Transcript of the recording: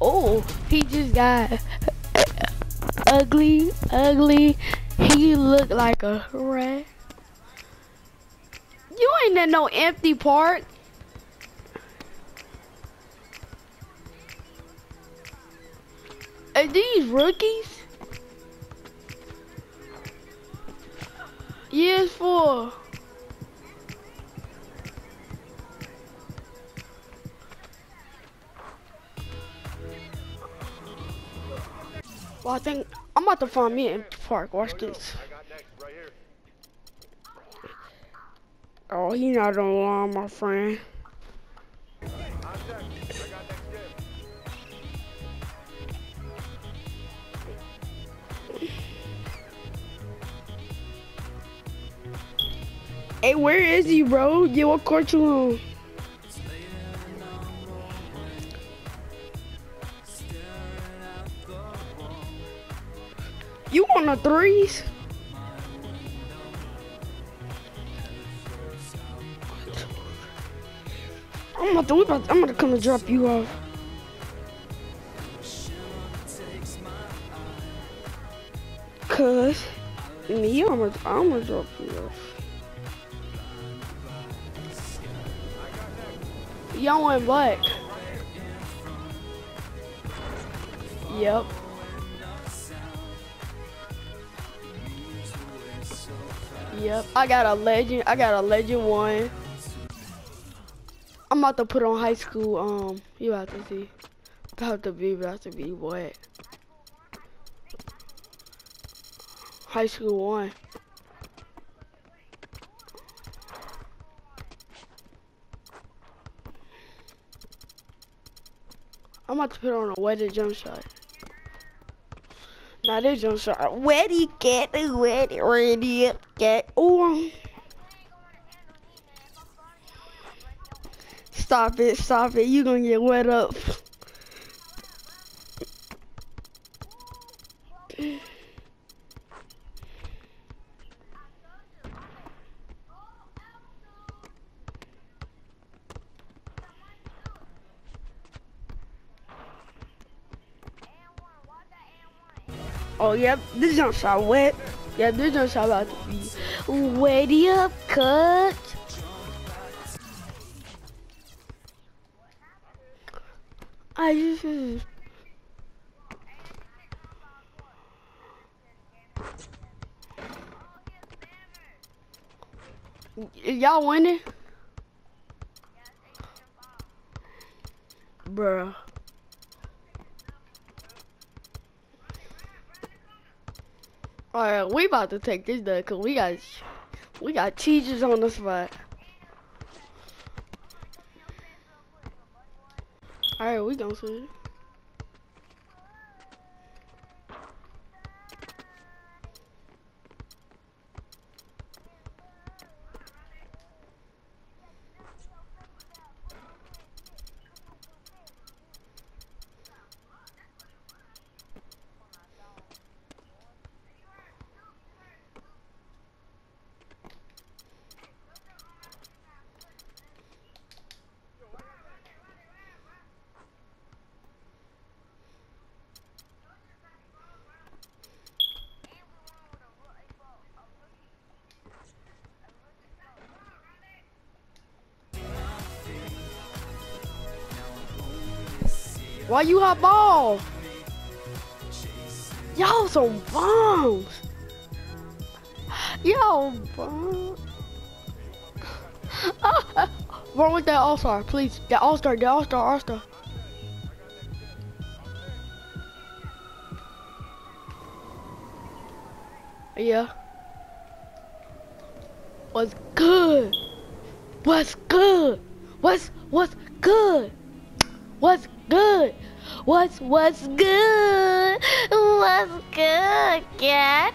Oh, he just got ugly, ugly. He looked like a rat. You ain't in no empty park. Are these rookies? Years four. Well, I think I'm about to find me empty park. Watch this. Oh, he not on line, my friend. Hey, where is he, bro? Yeah, what court you on? You on the threes? I'm about to, we about, I'm gonna come and drop you off. Cause me, I'm gonna, I'm gonna drop you off. Y'all went black. Yep. Yep. I got a legend. I got a legend one. I'm about to put on high school. Um, you have to see. About to be, about to be what? High school one. I'm about to put on a wedded jump shot. Now this jump shot. Where do you get where do you get oh Stop it, stop it, you gonna get wet up. Oh, yep, this jump shot wet. Yeah, this jump shot about to be wetty up cut. I just. Y'all winning? Bruh. Alright, we about to take this done cause we got we got teachers on the spot. Alright, we gonna see. Why you hot ball? Y'all some bombs. Yo, bum. Wrong with that All-Star, please. That All-Star, that All-Star, All-Star. Yeah. What's good? What's good? What's what's good? What's good? What's what's good? What's good, cat?